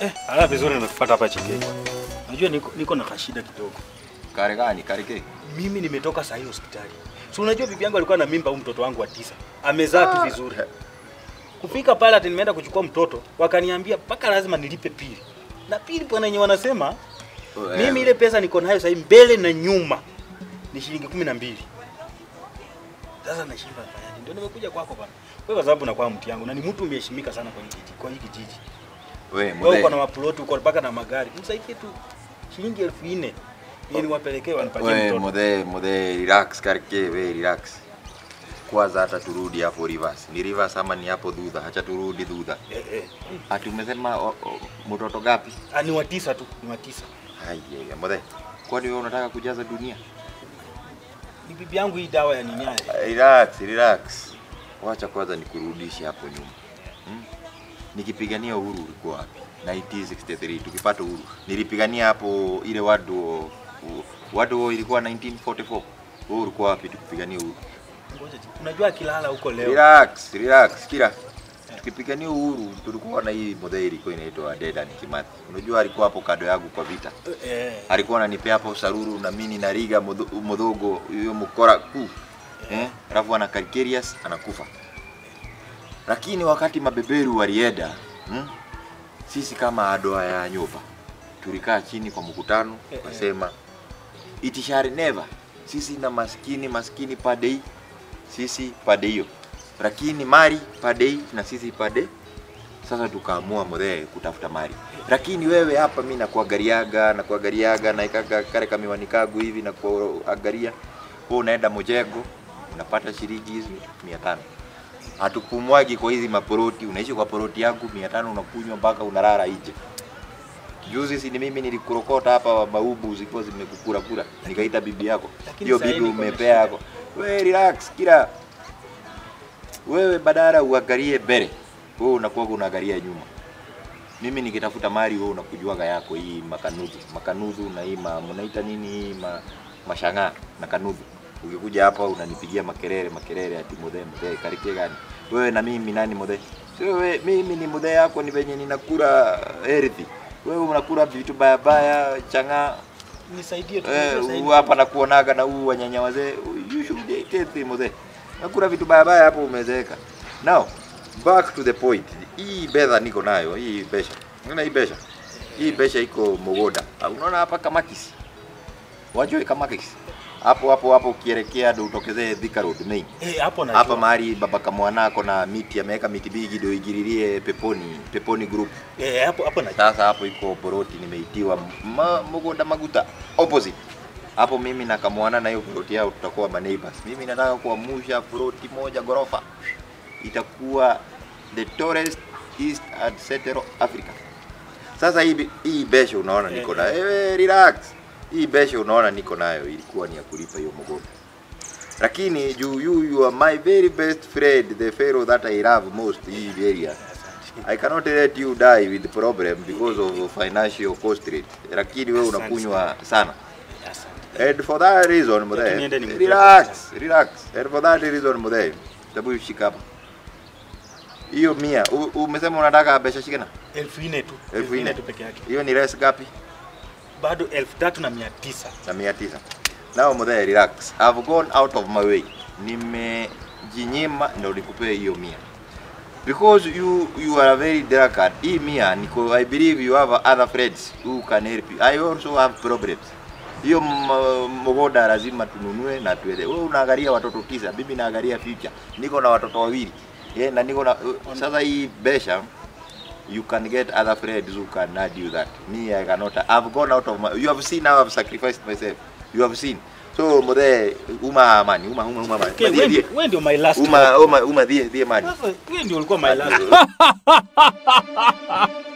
Eh, ala vizuri nimekupata hapa Chingeko. Unajua niko, niko na kashida kidogo. Kare gani? Kare ke? Mimi nimetoka sahi hospitali. Si unajua bibi yangu alikuwa na mimba huyu mtoto wangu wa tisa. Amezaa tu vizuri. Kufika pale ati nimeenda kuchukua mtoto, wakaniambia mpaka lazima nilipe pili. Na pili bwana yenyewe wanasema mimi ile pesa niko nayo sahi mbele na nyuma ni shilingi kumi na mbili. Sasa nashindwa nifanyaje? Ndio nimekuja kwako bwana. Wewe kwa sababu nakuwa mtu yangu na ni mtu umeheshimika sana kwa hiki kijiji, kwa hii kijiji. We, Wewe uko na maploti uko mpaka na magari. Msaidie tu shilingi elfu nne ili wapelekee wanipatie mtoto. mzee, mzee, relax karike, we relax. Kwanza hata turudi hapo reverse. Ni reverse ama ni hapo Dhudha? Acha turudi Dhudha. Eh, eh. Ati umesema mtoto gapi? Ah, ni watisa tu, ni watisa. Ai, ya mzee. Kwani wewe unataka kujaza dunia? Ni bibi yangu hii dawa ya nini? Relax, relax. Wacha kwanza nikurudishe hapo nyuma. Hmm? Nikipigania uhuru ulikuwa wapi? 1963 tukipata uhuru. Nilipigania hapo ile wadu wadu ilikuwa 1944. Wewe ulikuwa wapi tukipigania uhuru? Unajua kilala huko leo. Relax, relax. Kila tukipigania uhuru tulikuwa na hii modeli ilikuwa inaitwa Dedan Kimathi. Unajua alikuwa hapo kado yangu kwa vita. Eh. alikuwa ananipea hapo saruru na mimi nariga riga mudhogo hiyo mkora kuu eh, alafu ana Calcarius anakufa. Lakini wakati mabeberu walienda hmm, sisi kama adoa ya nyumba tulikaa chini kwa mkutano Eh, eh. tukasema it shall never, sisi na maskini maskini padei, sisi padeio, lakini mali padei na sisi pade sasa tukaamua mzee kutafuta mali, lakini wewe hapa mi nakuagariaga nakuagariaga naikaga kare kamiwani kagu hivi na kuangalia wewe unaenda Mojego unapata shilingi hizi mia tano hatupumwagi kwa hizi maporoti, unaishi kwa poroti yangu mia tano unakunywa mpaka unalala nje. Juzi si ni mimi nilikurokota hapa maubu zilikuwa zimekukura kura, nikaita bibi yako, hiyo bibi umepea yako. We relax, kila wewe badala uangalie mbele, wewe unakuwa unaangalia nyuma. Mimi nikitafuta mali, wewe unakujuaga yako hii makanuzu makanuzu na hii ma, mnaita nini hii ma, mashang'aa na kanuzu. Ukikuja hapa unanipigia makelele makelele ati mudhe mudhe karike gani? Wewe na mimi nani mudhe? Wewe, mimi ni mudhe yako, ni venye ninakula erithi, Wewe unakula vitu baya baya chang'aa Nisaidie tu. Eh, hapa nakuonaga na huu wanyanya wazee. You should take it mzee. Nakula vitu baya baya hapo umezeeka. Now, back to the point. Hii bedha niko nayo, hii besha. Unaona hii besha? Hii besha iko Mogoda. Ah, Unaona hapa kamakisi, Wajua Kamakis? Hapo hapo hapo ukielekea ndio utokezee Thika Road main. Eh, hapo na Hapa mahali baba kamwana ako na miti ameweka miti bigi ndio igiririe peponi, peponi group. Eh, hapo hapo na Sasa hapo iko Boroti nimeitiwa ma, Mugoda Maguta opposite. Hapo mimi na kamwana na hiyo Boroti yao tutakuwa ma neighbors. Mimi nataka kuamusha Boroti moja gorofa. Itakuwa the tallest East and Central Africa. Sasa hii hii besho unaona niko na eh, relax. Hii besha unaona niko nayo ilikuwa ni ya kulipa hiyo Mugoda. Lakini juu you, you are my very best friend, the fellow that I love most in hii area. I cannot let you die with problem because of financial constraint. Lakini wewe unakunywa sana. And for that reason, mude, mzee, relax, relax. And for that reason, mzee, tabu shika hapa. Hiyo mia, umesema unataka besha shikana? Elfu nne tu. Elfu nne. tu peke yake. Hiyo ni less gapi? Bado elfu tatu na mia tisa. Na mia tisa. Now mzee, relax. I've gone out of my way. Nimejinyima ndio nikupee hiyo mia. Because you you are very delicate. Hii mia niko I believe you have other friends who can help you. I also have problems. Hiyo mgoda lazima tununue na tuende. Wewe unaangalia watoto tisa, mimi naangalia future. Niko na watoto wawili. Yeah, na niko na sasa hii besha you can get other friends who can add you that. Me, I cannot. I've gone out of my. You have seen how I've sacrificed myself. You have seen. So mode uma mani, uma uma uma mani. Okay, when, die. ndio- wewe my last. Uma uma uma die die mani. When do you go my last.